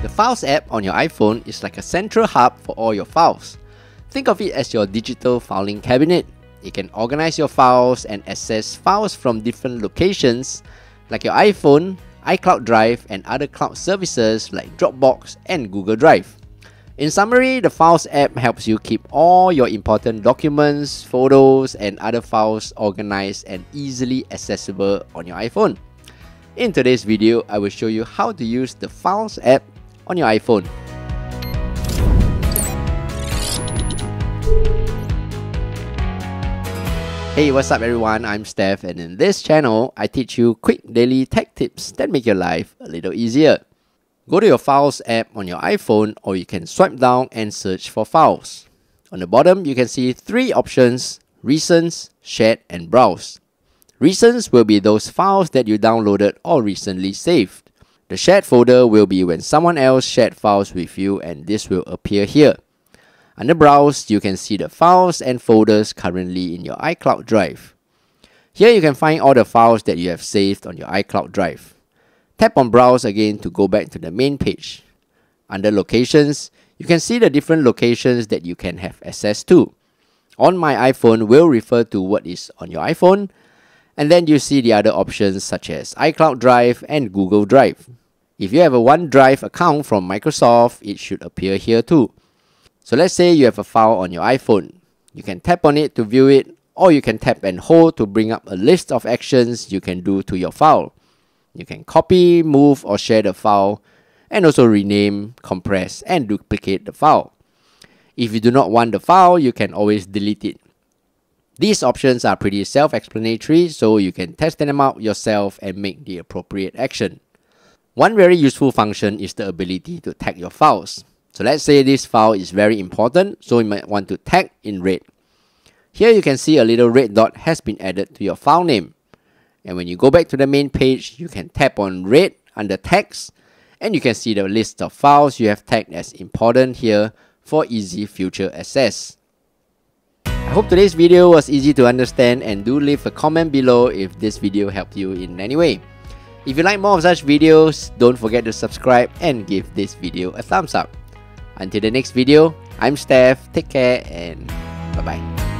The Files app on your iPhone is like a central hub for all your files. Think of it as your digital filing cabinet. You can organize your files and access files from different locations like your iPhone, iCloud Drive, and other cloud services like Dropbox and Google Drive. In summary, the Files app helps you keep all your important documents, photos, and other files organized and easily accessible on your iPhone. In today's video, I will show you how to use the Files app on your iPhone. Hey, what's up everyone? I'm Steph and in this channel, I teach you quick daily tech tips that make your life a little easier. Go to your Files app on your iPhone or you can swipe down and search for files. On the bottom, you can see three options, Recents, Shared and Browse. Recents will be those files that you downloaded or recently saved. The shared folder will be when someone else shared files with you and this will appear here. Under Browse, you can see the files and folders currently in your iCloud Drive. Here you can find all the files that you have saved on your iCloud Drive. Tap on Browse again to go back to the main page. Under Locations, you can see the different locations that you can have access to. On my iPhone will refer to what is on your iPhone, and then you see the other options such as iCloud Drive and Google Drive. If you have a OneDrive account from Microsoft, it should appear here too. So let's say you have a file on your iPhone. You can tap on it to view it, or you can tap and hold to bring up a list of actions you can do to your file. You can copy, move, or share the file, and also rename, compress, and duplicate the file. If you do not want the file, you can always delete it. These options are pretty self-explanatory, so you can test them out yourself and make the appropriate action. One very useful function is the ability to tag your files. So let's say this file is very important, so you might want to tag in red. Here you can see a little red dot has been added to your file name. And when you go back to the main page, you can tap on red under Tags and you can see the list of files you have tagged as important here for easy future access. I hope today's video was easy to understand and do leave a comment below if this video helped you in any way. If you like more of such videos, don't forget to subscribe and give this video a thumbs up. Until the next video, I'm Steph, take care and bye bye.